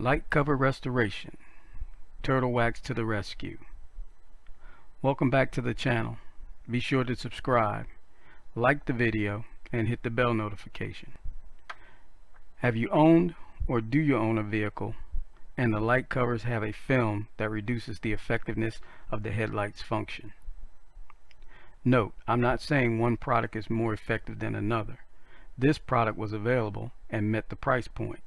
Light cover restoration. Turtle wax to the rescue. Welcome back to the channel. Be sure to subscribe, like the video, and hit the bell notification. Have you owned or do you own a vehicle and the light covers have a film that reduces the effectiveness of the headlight's function? Note, I'm not saying one product is more effective than another. This product was available and met the price point.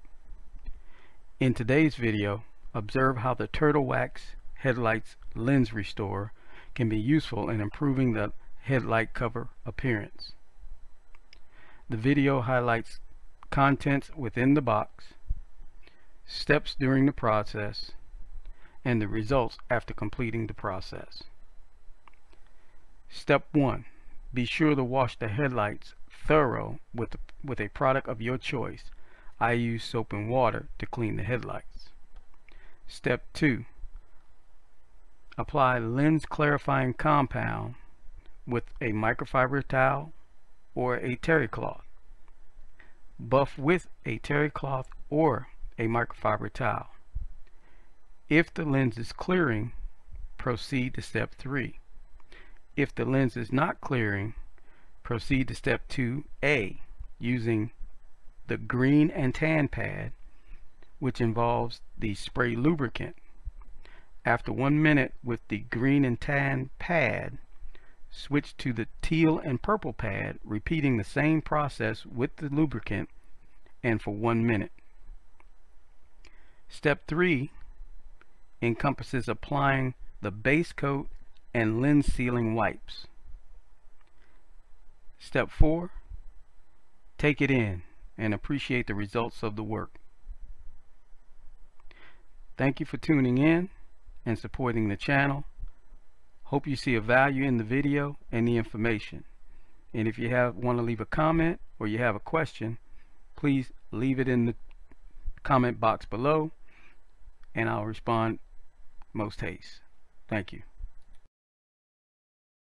In today's video, observe how the Turtle Wax Headlights Lens Restore can be useful in improving the headlight cover appearance. The video highlights contents within the box, steps during the process, and the results after completing the process. Step 1. Be sure to wash the headlights thorough with, with a product of your choice I use soap and water to clean the headlights. Step 2. Apply lens clarifying compound with a microfiber towel or a terry cloth. Buff with a terry cloth or a microfiber towel. If the lens is clearing, proceed to step 3. If the lens is not clearing, proceed to step 2A using the green and tan pad which involves the spray lubricant. After one minute with the green and tan pad, switch to the teal and purple pad, repeating the same process with the lubricant and for one minute. Step 3 encompasses applying the base coat and lens sealing wipes. Step 4 take it in and appreciate the results of the work. Thank you for tuning in and supporting the channel. Hope you see a value in the video and the information. And if you have want to leave a comment or you have a question, please leave it in the comment box below and I'll respond most haste. Thank you.